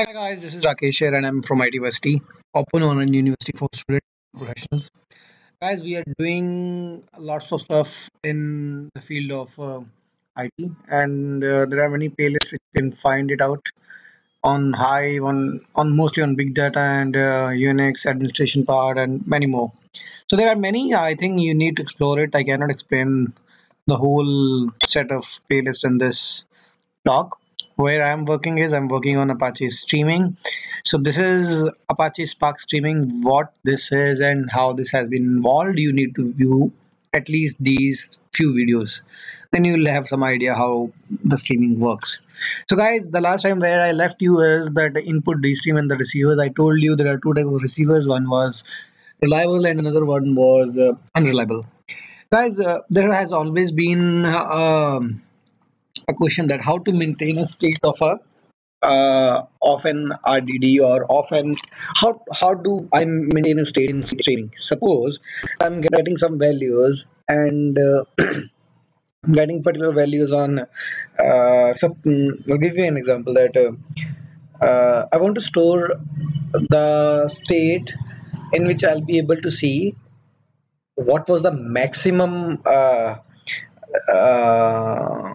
Hi guys, this is Rakesh here and I'm from itversity, open online university for student professionals. Guys, we are doing lots of stuff in the field of uh, IT and uh, there are many playlists which you can find it out on Hive, on, on mostly on big data and uh, Unix administration part and many more. So there are many, I think you need to explore it. I cannot explain the whole set of playlists in this talk where i'm working is i'm working on apache streaming. So this is apache spark streaming what this is and how this has been involved. You need to view at least these few videos. Then you will have some idea how the streaming works. So guys the last time where i left you is that the input stream, and the receivers. I told you there are two types of receivers. One was reliable and another one was uh, unreliable. Guys uh, there has always been uh, um, a question that how to maintain a state of a uh, of an RDD or of an how how do I maintain a state in streaming? Suppose I'm getting some values and uh, getting particular values on. Uh, so I'll give you an example that uh, uh, I want to store the state in which I'll be able to see what was the maximum uh, uh,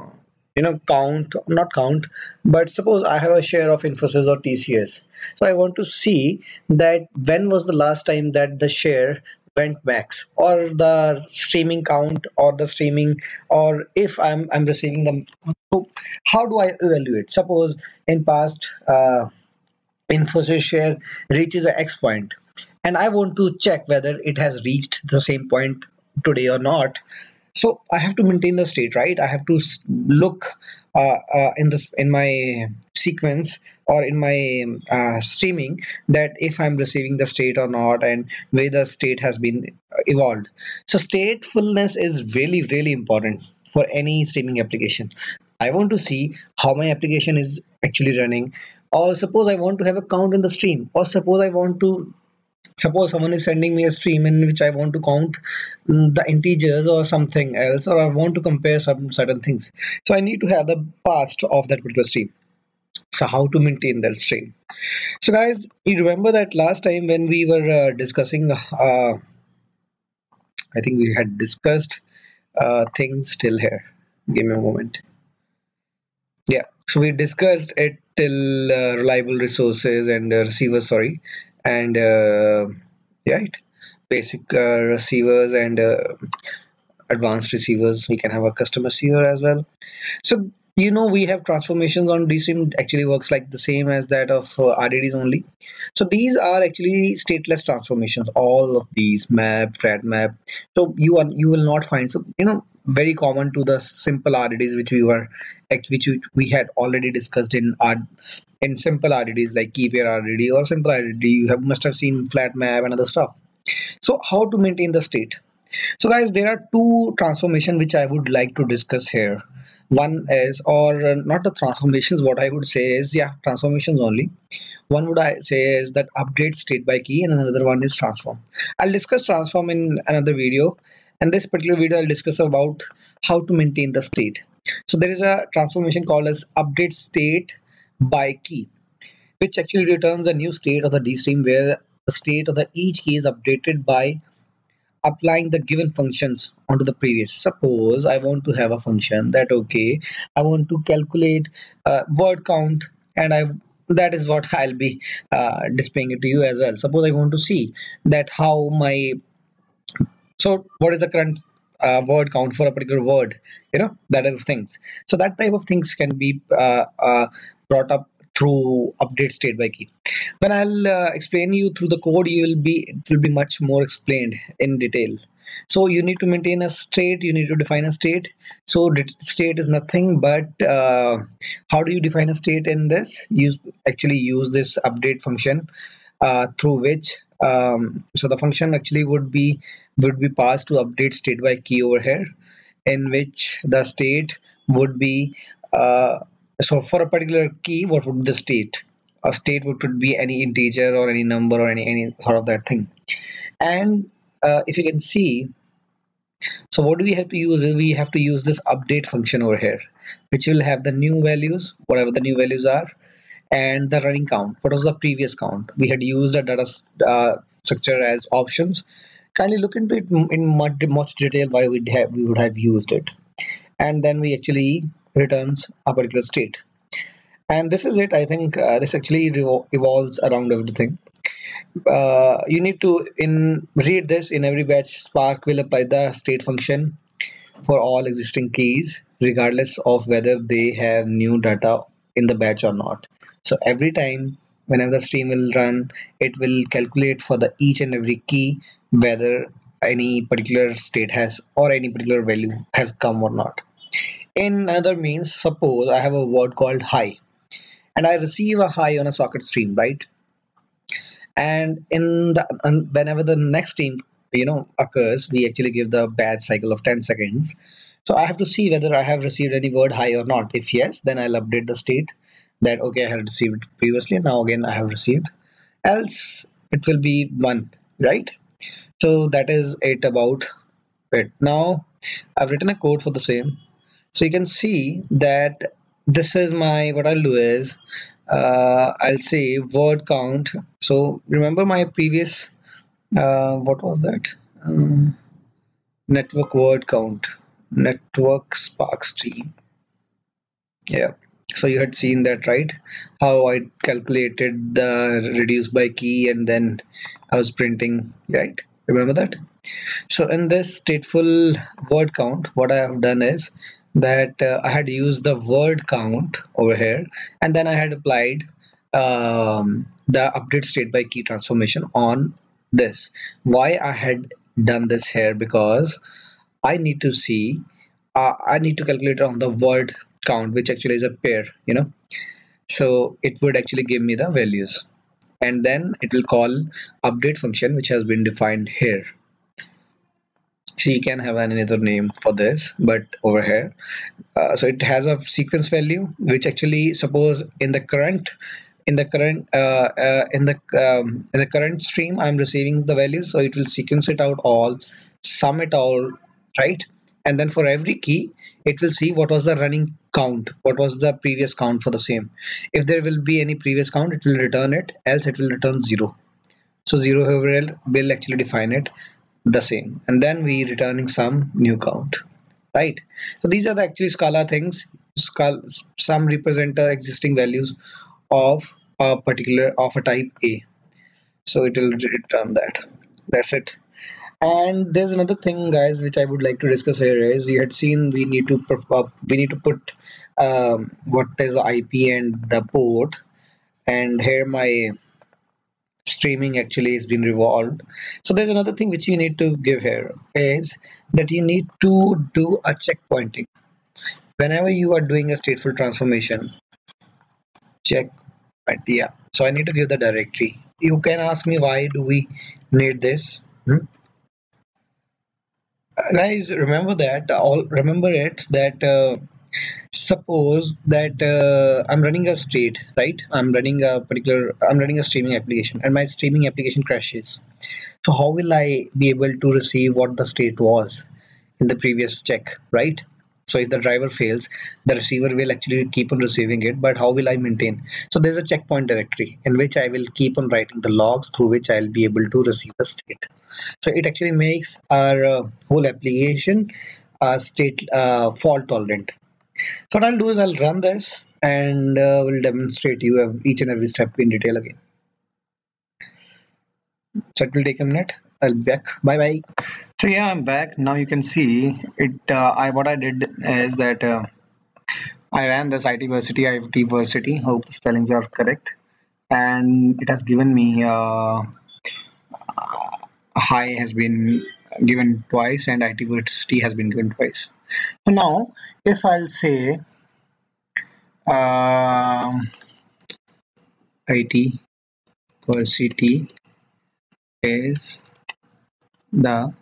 you know count not count but suppose i have a share of infosys or tcs so i want to see that when was the last time that the share went max or the streaming count or the streaming or if i'm i'm receiving them so how do i evaluate? Suppose in past uh, infosys share reaches a x point and i want to check whether it has reached the same point today or not so i have to maintain the state right? I have to look uh, uh, in this in my sequence or in my uh, streaming that if i'm receiving the state or not and where the state has been uh, evolved. So statefulness is really really important for any streaming application. I want to see how my application is actually running. Or suppose i want to have a count in the stream. Or suppose i want to suppose someone is sending me a stream in which i want to count the integers or something else or i want to compare some certain things. So i need to have the past of that particular stream. So how to maintain that stream? So guys you remember that last time when we were uh, discussing uh, i think we had discussed uh, things still here. Give me a moment. Yeah. So we discussed it till uh, reliable resources and uh, receivers sorry and uh, right basic uh, receivers and uh, advanced receivers. We can have a custom receiver as well. So you know we have transformations on dstream actually works like the same as that of uh, rdd's only. So these are actually stateless transformations. All of these map flat map. So you are you will not find so you know very common to the simple RDDs which we were which we had already discussed in our in simple RDDs like key pair RDD or simple RDD you have must have seen flat map and other stuff. So how to maintain the state? So guys there are two transformation which I would like to discuss here. One is or uh, not the transformations what I would say is yeah transformations only. One would I say is that update state by key and another one is transform. I'll discuss transform in another video and this particular video I'll discuss about how to maintain the state. So there is a transformation called as update state by key which actually returns a new state of the D stream where the state of the each key is updated by applying the given functions onto the previous. Suppose I want to have a function that okay I want to calculate uh, word count and I that is what I'll be uh, displaying it to you as well. Suppose I want to see that how my so what is the current uh, word count for a particular word you know that type of things. So that type of things can be uh, uh, brought up through update state by key. When i'll uh, explain you through the code you will be it will be much more explained in detail. So you need to maintain a state you need to define a state. So state is nothing but uh, how do you define a state in this? You actually use this update function uh, through which um, so the function actually would be would be passed to update state by key over here in which the state would be uh, so for a particular key what would be the state? A state would could be any integer or any number or any any sort of that thing. And uh, if you can see so what do we have to use is we have to use this update function over here which will have the new values whatever the new values are and the running count. What was the previous count? We had used a data uh, structure as options. Kindly look into it in much, much detail why we'd have, we would have used it. And then we actually returns a particular state. And this is it. I think uh, this actually evolves around everything. Uh, you need to in read this in every batch spark will apply the state function for all existing keys regardless of whether they have new data in the batch or not so every time whenever the stream will run it will calculate for the each and every key whether any particular state has or any particular value has come or not. In another means suppose i have a word called high and i receive a high on a socket stream right? And in the whenever the next stream you know occurs we actually give the batch cycle of 10 seconds. So I have to see whether I have received any word high or not. If yes then I'll update the state that okay I had received previously now again I have received. Else it will be one right? So that is it about it. Now I've written a code for the same. So you can see that this is my what I'll do is uh, I'll say word count. So remember my previous uh, what was that? Um, network word count. Network spark stream. Yeah so you had seen that right? How I calculated the reduce by key and then I was printing right? Remember that? So in this stateful word count what I have done is that uh, I had used the word count over here and then I had applied um, the update state by key transformation on this. Why I had done this here? Because I need to see uh, I need to calculate on the word count which actually is a pair you know. So it would actually give me the values. And then it will call update function which has been defined here. So you can have another name for this but over here. Uh, so it has a sequence value which actually suppose in the current in the current uh, uh, in the um, in the current stream I'm receiving the values so it will sequence it out all sum it all right and then for every key it will see what was the running count what was the previous count for the same. If there will be any previous count it will return it. Else it will return zero. So zero however will actually define it the same. And then we returning some new count right? So these are the actually scala things. Scala some represent the existing values of a particular of a type a. So it will return that. That's it and there's another thing guys which i would like to discuss here is you had seen we need to uh, we need to put um, what is the ip and the port. And here my streaming actually has been revolved. So there's another thing which you need to give here is that you need to do a checkpointing. Whenever you are doing a stateful transformation check yeah. So i need to give the directory. You can ask me why do we need this? Hmm? Guys remember that all remember it that uh, suppose that uh, i'm running a state right? I'm running a particular i'm running a streaming application and my streaming application crashes. So how will i be able to receive what the state was in the previous check right so if the driver fails the receiver will actually keep on receiving it but how will i maintain? So there's a checkpoint directory in which i will keep on writing the logs through which i'll be able to receive the state. So it actually makes our uh, whole application uh, state uh, fault tolerant. So what i'll do is i'll run this and uh, will demonstrate you each and every step in detail again. So it will take a minute. I'll be back. Bye bye so yeah i'm back. Now you can see it uh, i what i did is that uh, i ran this itversity itversity hope the spellings are correct. And it has given me uh, hi has been given twice and itversity has been given twice. So now if i'll say uh, it versity is the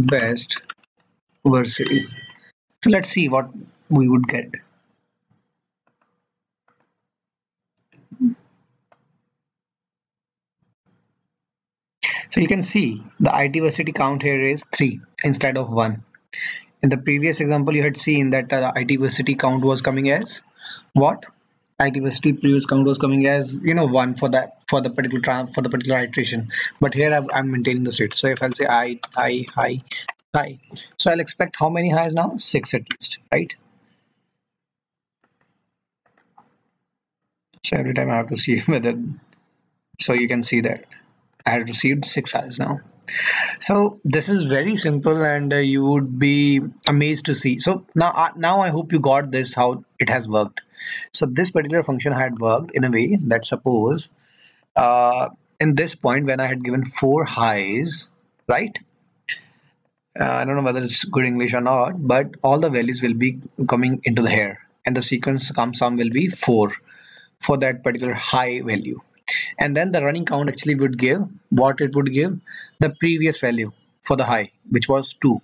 best versity so let's see what we would get. So you can see the IT itversity count here is 3 instead of 1 in the previous example you had seen that uh, the IT itversity count was coming as what ITversity previous count was coming as you know one for that for the particular tram for the particular iteration. But here I'm, I'm maintaining the state so if I'll say I I i high so I'll expect how many highs now? Six at least right? So every time I have to see whether so you can see that I had received six highs now. So this is very simple and uh, you would be amazed to see. So now uh, now I hope you got this how it has worked so this particular function had worked in a way that suppose uh, in this point when I had given four highs right? Uh, I don't know whether it's good English or not but all the values will be coming into the hair and the sequence come sum will be 4 for that particular high value. And then the running count actually would give what it would give? The previous value for the high which was 2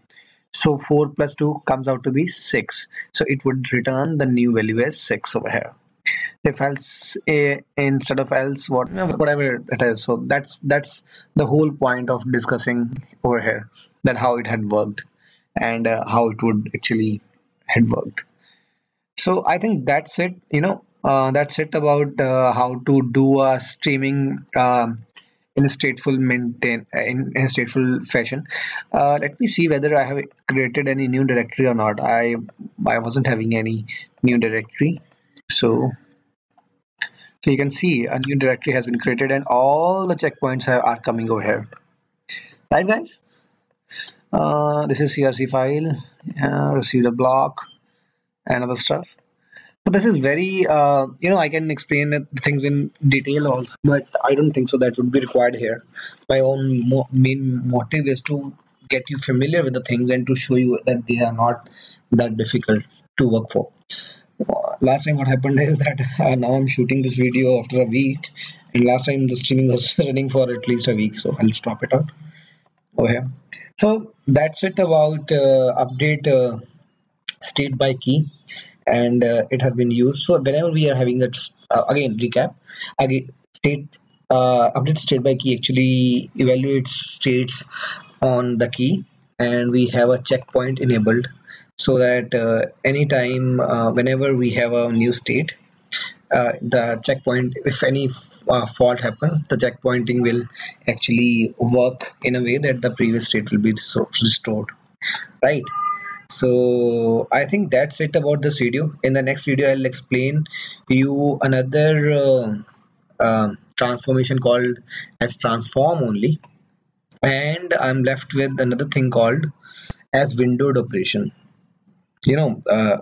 so 4 plus 2 comes out to be 6 so it would return the new value as 6 over here. If else a instead of else what whatever it is. So that's that's the whole point of discussing over here that how it had worked and uh, how it would actually had worked. So i think that's it you know uh, that's it about uh, how to do a streaming um, in a stateful maintain in, in a stateful fashion. Uh, let me see whether I have created any new directory or not. I I wasn't having any new directory. So so you can see a new directory has been created and all the checkpoints have, are coming over here. Right guys? Uh, this is crc file. Uh, received a block and other stuff so this is very, uh, you know, I can explain things in detail also, but I don't think so that would be required here. My own mo main motive is to get you familiar with the things and to show you that they are not that difficult to work for. Last time what happened is that uh, now I'm shooting this video after a week and last time the streaming was running for at least a week so I'll stop it out over here. So that's it about uh, update uh, state by key and uh, it has been used. So whenever we are having a uh, again recap again state uh, update state by key actually evaluates states on the key and we have a checkpoint enabled so that uh, anytime uh, whenever we have a new state uh, the checkpoint if any uh, fault happens the checkpointing will actually work in a way that the previous state will be restored. Right so i think that's it about this video. In the next video i'll explain you another uh, uh, transformation called as transform only. And i'm left with another thing called as windowed operation you know uh,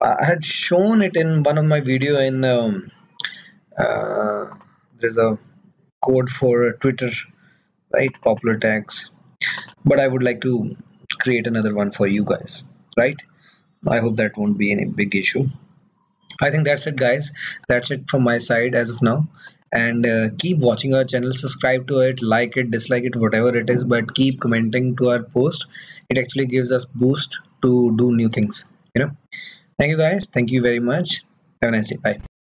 i had shown it in one of my video in um, uh, there's a code for twitter right? Popular tags. But i would like to create another one for you guys right? I hope that won't be any big issue. I think that's it guys. That's it from my side as of now. And uh, keep watching our channel subscribe to it like it dislike it whatever it is but keep commenting to our post. It actually gives us boost to do new things you know? Thank you guys. Thank you very much. Have a nice day. Bye